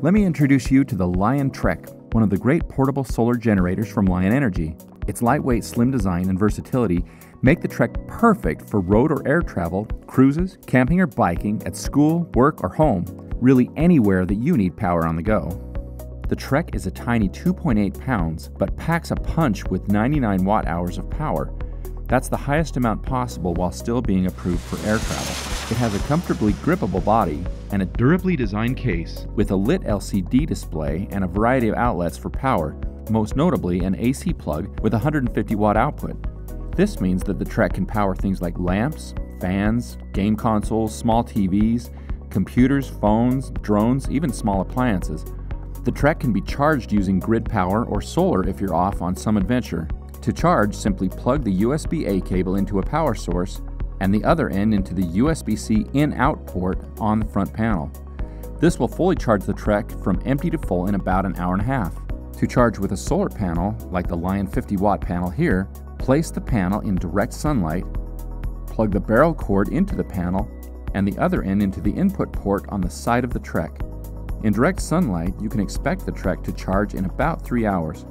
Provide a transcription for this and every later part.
Let me introduce you to the Lion Trek, one of the great portable solar generators from Lion Energy. Its lightweight, slim design and versatility make the Trek perfect for road or air travel, cruises, camping or biking, at school, work, or home, really anywhere that you need power on the go. The Trek is a tiny 2.8 pounds, but packs a punch with 99 watt hours of power. That's the highest amount possible while still being approved for air travel. It has a comfortably grippable body and a durably designed case with a lit LCD display and a variety of outlets for power, most notably an AC plug with 150 watt output. This means that the Trek can power things like lamps, fans, game consoles, small TVs, computers, phones, drones, even small appliances. The Trek can be charged using grid power or solar if you're off on some adventure. To charge, simply plug the USB A cable into a power source and the other end into the USB C in out port on the front panel. This will fully charge the Trek from empty to full in about an hour and a half. To charge with a solar panel, like the Lion 50 watt panel here, place the panel in direct sunlight, plug the barrel cord into the panel, and the other end into the input port on the side of the Trek. In direct sunlight, you can expect the Trek to charge in about 3 hours.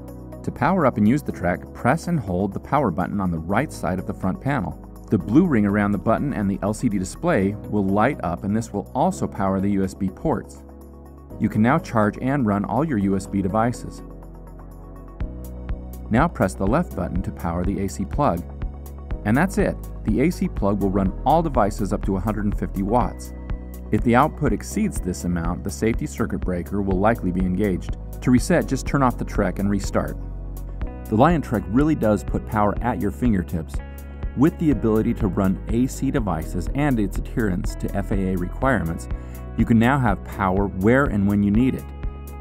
To power up and use the Trek, press and hold the power button on the right side of the front panel. The blue ring around the button and the LCD display will light up, and this will also power the USB ports. You can now charge and run all your USB devices. Now press the left button to power the AC plug. And that's it. The AC plug will run all devices up to 150 watts. If the output exceeds this amount, the safety circuit breaker will likely be engaged. To reset, just turn off the Trek and restart. The Lion Trek really does put power at your fingertips. With the ability to run AC devices and its adherence to FAA requirements, you can now have power where and when you need it,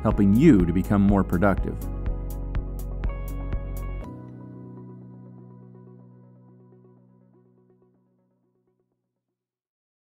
helping you to become more productive.